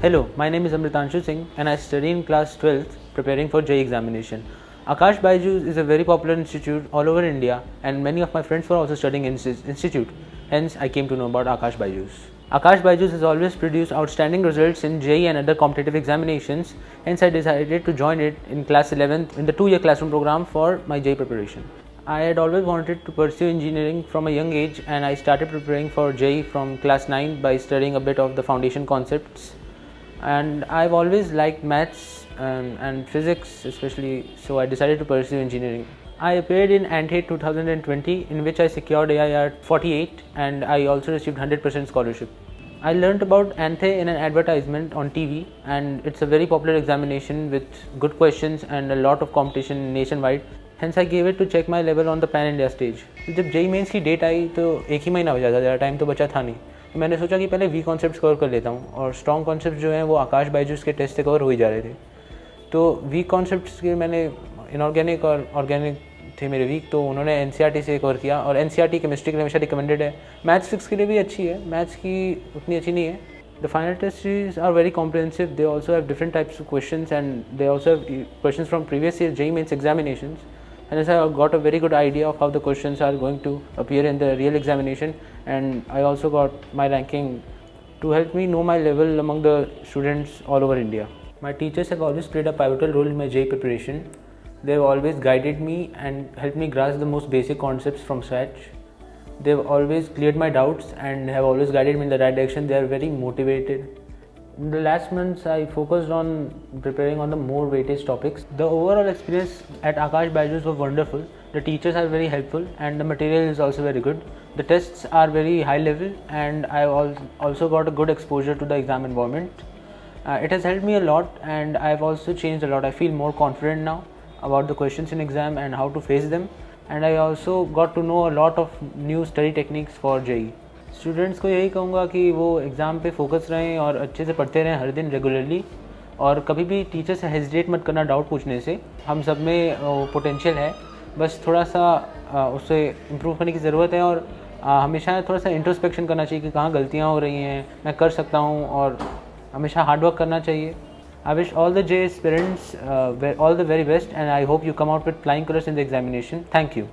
Hello, my name is Amritanshu Singh and I study in class 12th preparing for JEE examination. Aakash BYJU'S is a very popular institute all over India and many of my friends were also studying in this institute. Hence, I came to know about Aakash BYJU'S. Aakash BYJU'S has always produced outstanding results in JEE and other competitive examinations. Hence, I decided to join it in class 11th in the two-year classroom program for my JEE preparation. I had always wanted to pursue engineering from a young age and I started preparing for JEE from class 9 by studying a bit of the foundation concepts and I've always liked maths um, and physics especially so I decided to pursue engineering. I appeared in ANTHE 2020 in which I secured AIR 48 and I also received 100% scholarship. I learned about ANTHE in an advertisement on TV and it's a very popular examination with good questions and a lot of competition nationwide. Hence I gave it to check my level on the pan India stage. जब JEE mains की date आई तो एक ही महीना बचा था ज़्यादा time तो बचा था नहीं तो मैंने सोचा कि पहले वी कॉन्सेप्ट कवर कर लेता हूँ और स्ट्रॉन्ग कॉन्सेप्ट जो हैं वो आकाश बाइजूस के टेस्ट से कवर हो ही जा रहे थे। तो वीक कॉन्सेप्ट के मैंने इनऑर्गेनिक और ऑर्गेनिक थे मेरे वीक तो उन्होंने एन से कवर किया और एन केमिस्ट्री के लिए हमेशा रिकमेंडेड है। मैथ्स फिक्स के लिए भी अच्छी है। मैथ्स की उतनी अच्छी नहीं है। The final test series are very comprehensive they also have different types of question and they also have question from previous year JEE mains examinations. And as I got a very good idea of how the questions are going to appear in the real examination and I also got my ranking to help me know my level among the students all over India. My teachers have always played a pivotal role in my JEE preparation. They have always guided me and helped me grasp the most basic concepts from scratch. They have always cleared my doubts and have always guided me in the right direction. They are very motivated. In the last months, I focused on preparing on the more weightage topics. The overall experience at Aakash BYJU'S was wonderful. The teachers are very helpful and the material is also very good. The tests are very high level and I also got a good exposure to the exam environment. Uh, it has helped me a lot and I've also changed a lot. I feel more confident now about the questions in exam and how to face them and I also got to know a lot of new study techniques for JEE. Students को यही कहूँगा कि वो exam पे focus रहें और अच्छे से पढ़ते रहें हर दिन रेगुलरली और कभी भी टीचर से हेजिटेट मत करना डाउट पूछने से। हम सब में पोटेंशियल है। बस थोड़ा सा उसे इम्प्रूव करने की ज़रूरत है और हमेशा थोड़ा सा इंट्रोस्पेक्शन करना चाहिए कि कहाँ गलतियाँ हो रही हैं, मैं कर सकता हूँ और हमेशा हार्डवर्क करना चाहिए। I wish all the JEE parents all the very best and I hope you come out with flying colours in the examination thank you